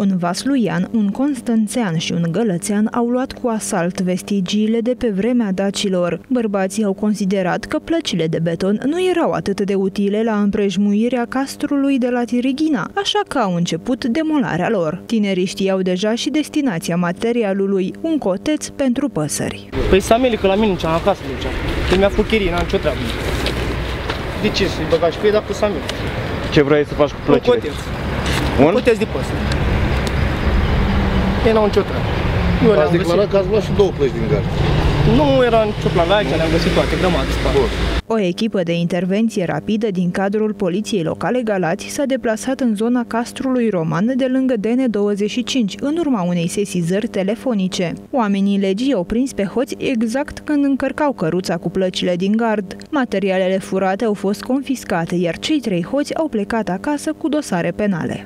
Un vasluian, un constanțean și un gălățean au luat cu asalt vestigiile de pe vremea dacilor. Bărbații au considerat că plăcile de beton nu erau atât de utile la împrejmuirea castrului de la Tirighina, așa că au început demolarea lor. Tinerii știau deja și destinația materialului, un coteț pentru păsări. Păi Sameli, că la mine ce am acasă ducea. Când mi-a făcut chirie, n-am nicio treabă. De ce să-i băga și pe ei, dar cu Sameli? Ce vrei să faci cu Un plăcile? coteț. Un? Un coteț de păsări. Ei n-au nicio treabă. Eu le-am Ați găsit. declarat că ați luat și două plăci din gard. Nu era nicio plan la aici, le-am găsit toate, grămadă spate. O echipă de intervenție rapidă din cadrul Poliției Locale Galați s-a deplasat în zona castrului roman de lângă DN25, în urma unei sesizări telefonice. Oamenii legii au prins pe hoți exact când încărcau căruța cu plăcile din gard. Materialele furate au fost confiscate, iar cei trei hoți au plecat acasă cu dosare penale.